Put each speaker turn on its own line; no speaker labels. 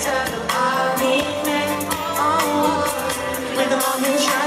Remember, oh, with the morning